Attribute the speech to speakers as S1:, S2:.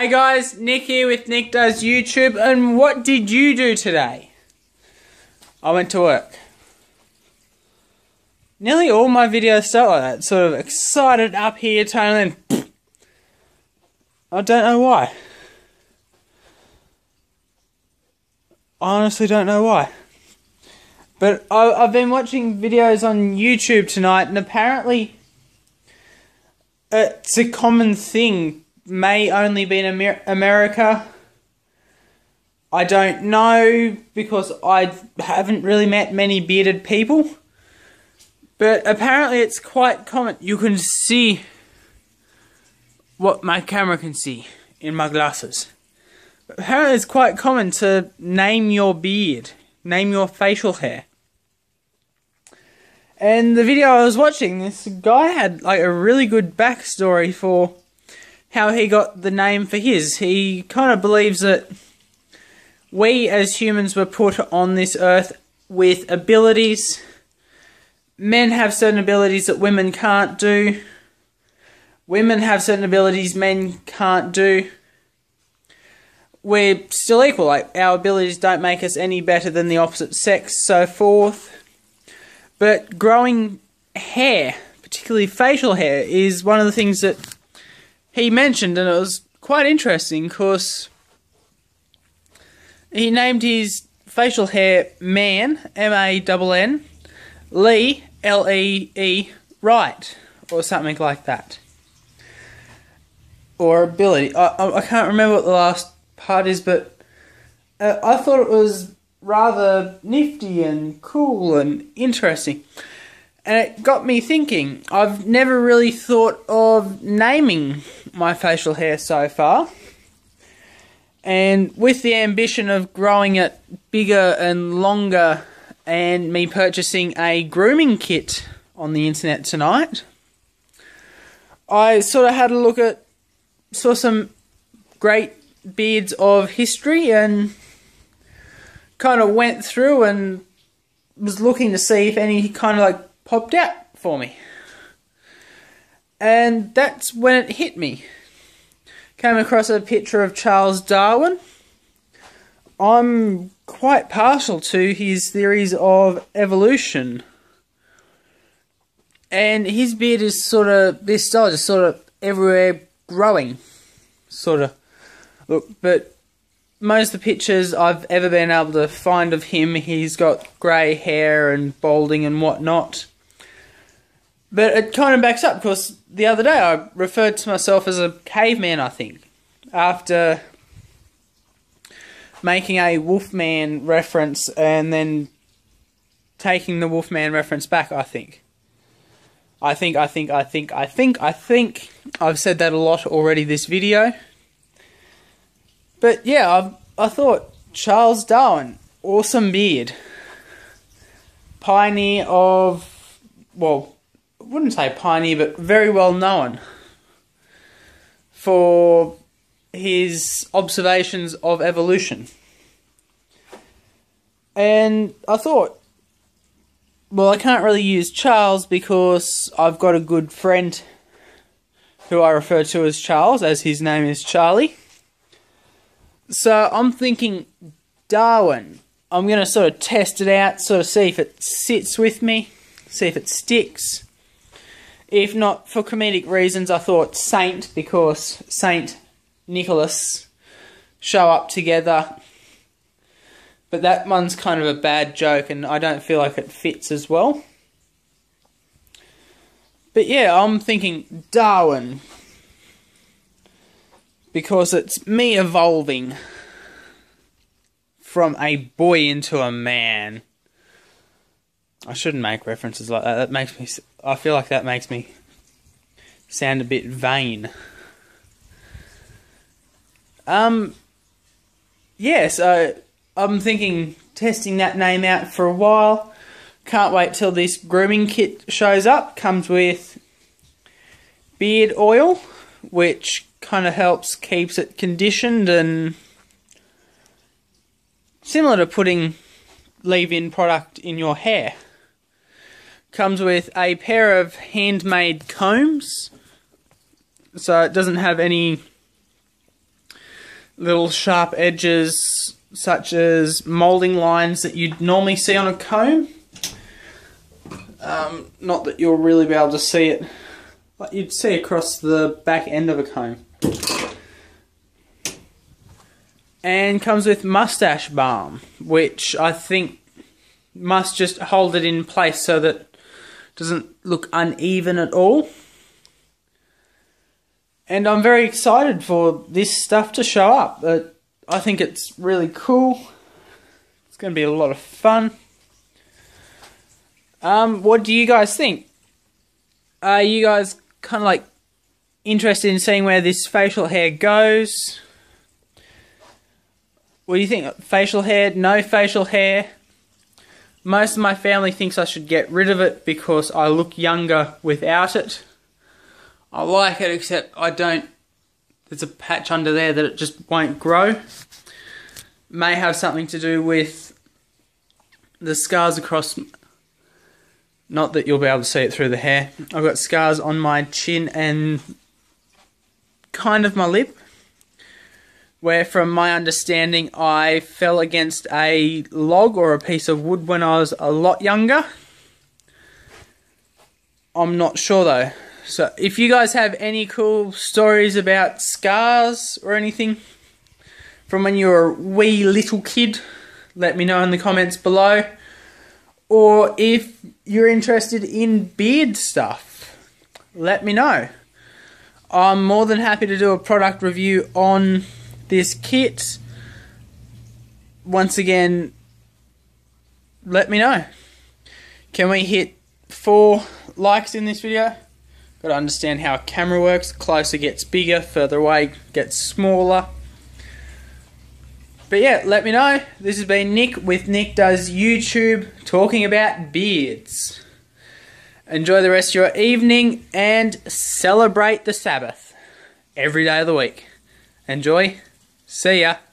S1: Hey guys, Nic here with Nic Does YouTube, and what did you do today? I went to work. Nearly all my videos start like that, sort of excited up here, tone, and I don't know why. I honestly don't know why. But I, I've been watching videos on YouTube tonight, and apparently it's a common thing. May only be in Amer- America. I don't know because I haven't really met many bearded people. But apparently it's quite common. You can see what my camera can see in my glasses. Apparently it's quite common to name your beard, name your facial hair. And the video I was watching, this guy had like a really good backstory for how he got the name for his. He kind of believes that we as humans were put on this earth with abilities. Men have certain abilities that women can't do. Women have certain abilities men can't do. We're still equal, like our abilities don't make us any better than the opposite sex, so forth. But growing hair, particularly facial hair, is one of the things that he mentioned, and it was quite interesting because he named his facial hair Man, M A N N, Lee, L E E, Right, or something like that. Or ability. I, I, can't remember what the last part is, but uh, I thought it was rather nifty and cool and interesting. And it got me thinking. I've never really thought of naming my facial hair so far. And with the ambition of growing it bigger and longer, and me purchasing a grooming kit on the internet tonight, I sort of had a look at, saw some great beards of history and kind of went through and was looking to see if any kind of like popped out for me. And that's when it hit me. Came across a picture of Charles Darwin. I'm quite partial to his theories of evolution. And his beard is sort of, this style is sort of everywhere growing. Sort of. Look, but most of the pictures I've ever been able to find of him, he's got grey hair and balding and whatnot. But it kind of backs up because the other day I referred to myself as a caveman, I think, after making a Wolfman reference and then taking the Wolfman reference back, I think. I think, I think, I think, I think, I think I've said that a lot already this video. But yeah, I've, I thought Charles Darwin, awesome beard. Pioneer of, well, I wouldn't say pioneer, but very well known for his observations of evolution. And I thought, well, I can't really use Charles because I've got a good friend who I refer to as Charles, as his name is Charlie. So I'm thinking Darwin. I'm going to sort of test it out, sort of see if it sits with me, see if it sticks. If not for comedic reasons, I thought Saint because Saint Nicholas show up together. But that one's kind of a bad joke and I don't feel like it fits as well. But yeah, I'm thinking Darwin. Because it's me evolving from a boy into a man. I shouldn't make references like that. That makes me. I feel like that makes me sound a bit vain. Um. Yeah, so I'm thinking testing that name out for a while. Can't wait till this grooming kit shows up. Comes with beard oil, which kind of helps keeps it conditioned and similar to putting leave-in product in your hair. Comes with a pair of handmade combs, so it doesn't have any little sharp edges such as molding lines that you'd normally see on a comb. Um, not that you'll really be able to see it, but you'd see across the back end of a comb. And comes with mustache balm, which I think must just hold it in place so that doesn't look uneven at all. And I'm very excited for this stuff to show up. Uh, I think it's really cool. It's going to be a lot of fun. Um, what do you guys think? Are you guys kind of like interested in seeing where this facial hair goes? What do you think? Facial hair? No facial hair? Most of my family thinks I should get rid of it because I look younger without it. I like it, except I don't. There's a patch under there that it just won't grow. May have something to do with the scars across. Not that you'll be able to see it through the hair. I've got scars on my chin and kind of my lip. Where, from my understanding, I fell against a log or a piece of wood when I was a lot younger. I'm not sure though. So if you guys have any cool stories about scars or anything from when you were a wee little kid, let me know in the comments below. Or if you're interested in beard stuff, let me know. I'm more than happy to do a product review on this kit. Once again, let me know. Can we hit four likes in this video? Got to understand how a camera works. Closer gets bigger, further away gets smaller. But yeah, let me know. This has been Nic with Nic Does YouTube talking about beards. Enjoy the rest of your evening and celebrate the Sabbath every day of the week. Enjoy. See ya.